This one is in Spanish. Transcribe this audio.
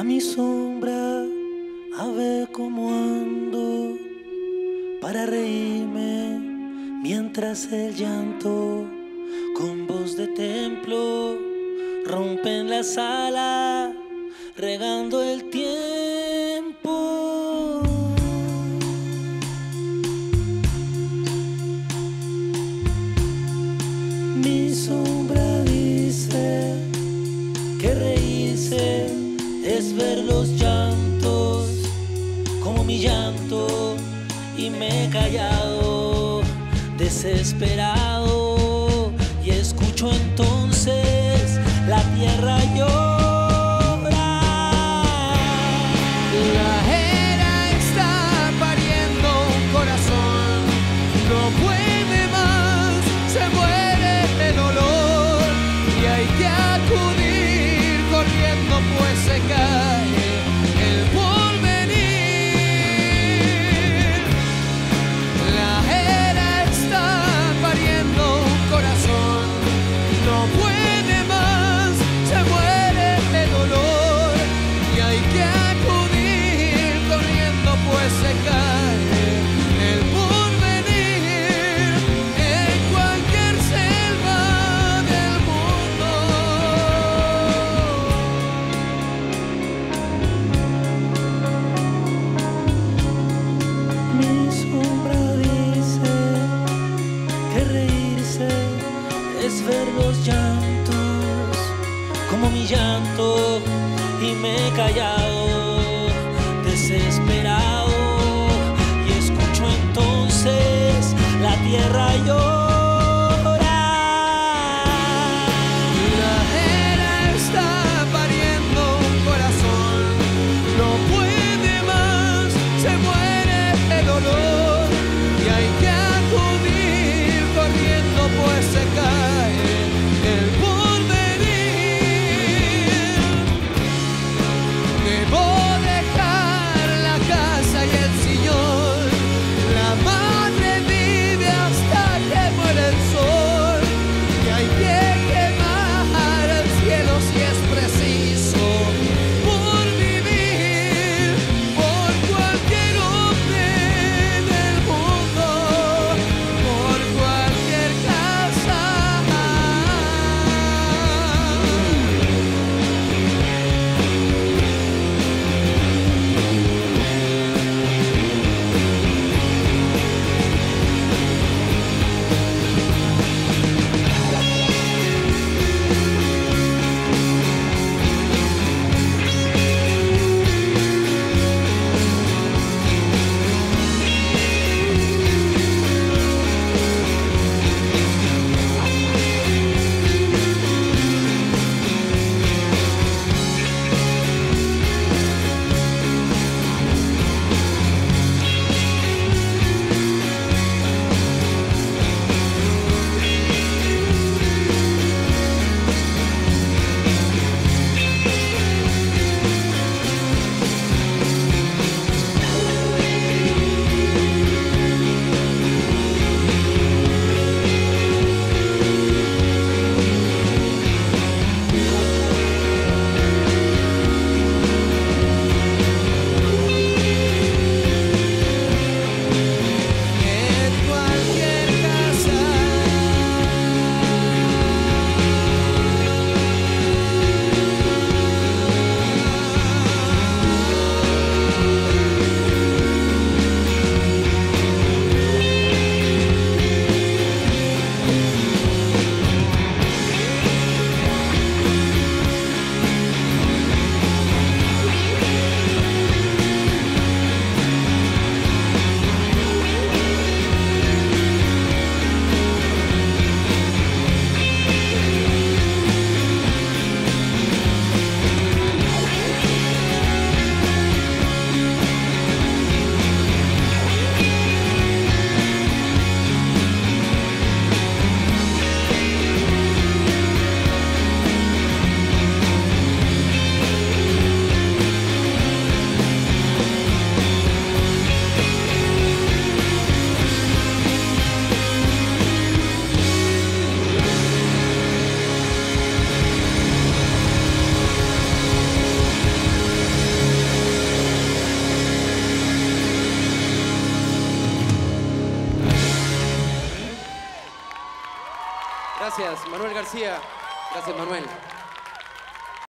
a mi sombra a ver cómo ando para reírme mientras el llanto con voz de templo rompe en la sala regando el tiempo. Me he callado, desesperado y escucho entonces la tierra llora. La hembra está pariendo un corazón, no puede más, se muere el dolor y hay que acudir corriendo pues se cae. ver los llantos, como mi llanto, y me he callado. Gracias, Manuel García. Gracias, Manuel.